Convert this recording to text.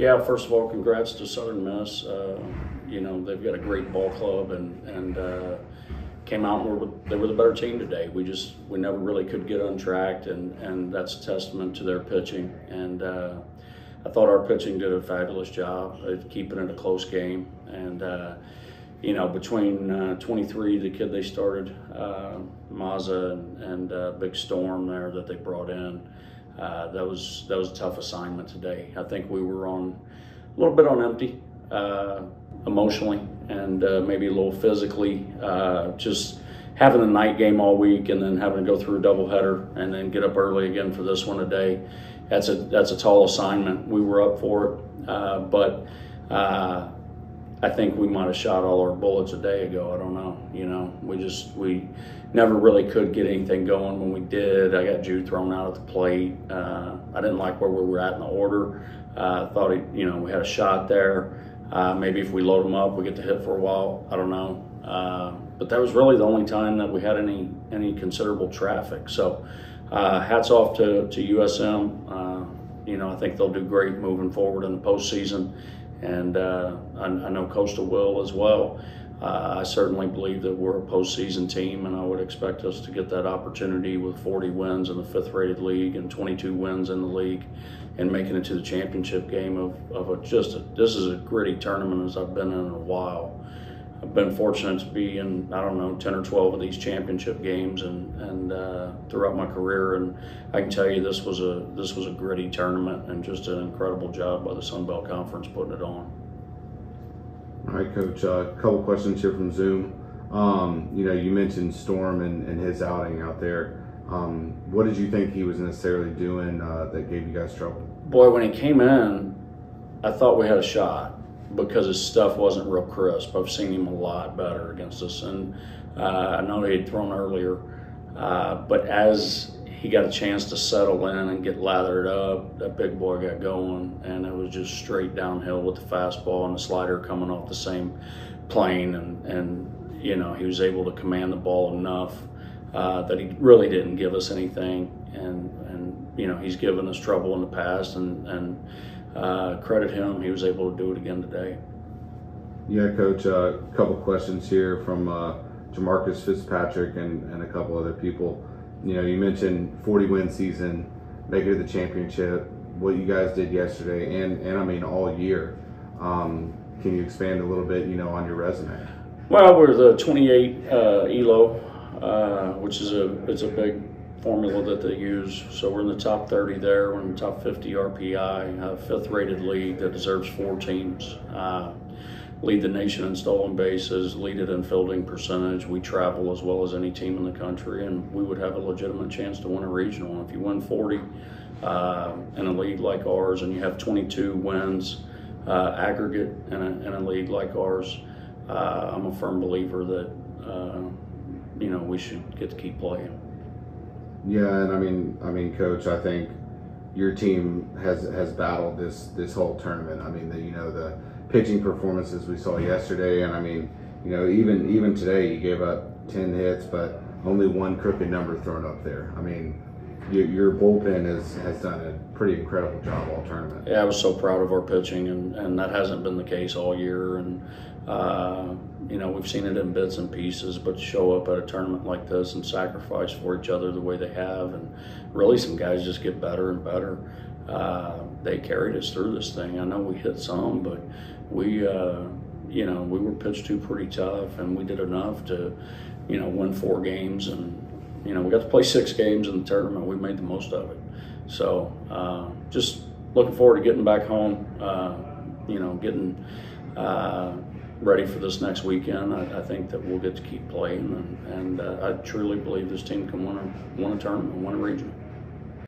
Yeah, first of all, congrats to Southern Miss. Uh, you know, they've got a great ball club and, and uh, came out and were, they were the better team today. We just, we never really could get untracked, and, and that's a testament to their pitching. And uh, I thought our pitching did a fabulous job of keeping it a close game. And, uh, you know, between uh, 23, the kid they started, uh, Mazza, and, and Big Storm there that they brought in, uh, that was that was a tough assignment today. I think we were on a little bit on empty uh, emotionally and uh, maybe a little physically. Uh, just having a night game all week and then having to go through a doubleheader and then get up early again for this one today. That's a that's a tall assignment. We were up for it, uh, but uh, I think we might have shot all our bullets a day ago. I don't know. You know, we just we never really could get anything going. When we did, I got Jude thrown out at the plate. Uh, I didn't like where we were at in the order. Uh, thought he, you know we had a shot there. Uh, maybe if we load them up, we get to hit for a while. I don't know. Uh, but that was really the only time that we had any any considerable traffic. So uh, hats off to to USM. Uh, you know I think they'll do great moving forward in the postseason and uh, I, I, know Coastal will as well. Uh, I certainly believe that we're a postseason team, and I would expect us to get that opportunity with 40 wins in the fifth-rated league and 22 wins in the league, and making it to the championship game of, of a, just a, this is a gritty tournament as I've been in a while. I've been fortunate to be in I don't know 10 or 12 of these championship games and and uh, throughout my career and I can tell you this was a this was a gritty tournament and just an incredible job by the Sun Belt Conference putting it on. All right, Coach. A uh, couple questions here from Zoom. Um, you know, you mentioned Storm and, and his outing out there. Um, what did you think he was necessarily doing uh, that gave you guys trouble? Boy, when he came in, I thought we had a shot because his stuff wasn't real crisp. I've seen him a lot better against us, and uh, I know he had thrown earlier, uh, but as he got a chance to settle in and get lathered up, that big boy got going, and it was just straight downhill with the fastball and the slider coming off the same plane, and and you know he was able to command the ball enough. Uh, that he really didn't give us anything, and and you know he's given us trouble in the past, and and uh, credit him, he was able to do it again today. Yeah, Coach, a uh, couple questions here from uh, Jamarcus Fitzpatrick and, and a couple other people. You know, you mentioned 40 win season, make it to the championship, what you guys did yesterday, and, and I mean all year. Um, can you expand a little bit, you know, on your resume? Well, we're the 28 uh, ELO, uh, which is a it's a big formula that they use. So we're in the top 30 there. We're in the top 50 RPI, uh, fifth rated league that deserves four teams. Uh, lead the nation in stolen bases, lead it in fielding percentage. We travel as well as any team in the country, and we would have a legitimate chance to win a regional. If you win 40 uh, in a league like ours and you have 22 wins uh, aggregate in a, in a, league like ours, uh, I'm a firm believer that uh, you know we should get to keep playing. Yeah, and I mean, I mean, coach, I think your team has has battled this this whole tournament. I mean, the you know the pitching performances we saw yesterday, and I mean, you know, even even today you gave up ten hits, but only one crooked number thrown up there. I mean, your, your bullpen has has done a pretty incredible job all tournament. Yeah, I was so proud of our pitching, and and that hasn't been the case all year, and. Uh, you know, we've seen it in bits and pieces, but show up at a tournament like this and sacrifice for each other the way they have, and really some guys just get better and better. Uh, they carried us through this thing. I know we hit some, but we, uh, you know, we were pitched to pretty tough, and we did enough to, you know, win four games, and you know, we got to play six games in the tournament. We made the most of it. So, uh, just looking forward to getting back home. Uh, you know, getting uh, ready for this next weekend. I, I, think that we'll get to keep playing, and, and uh, I truly believe this team can win a, win a tournament, win a region.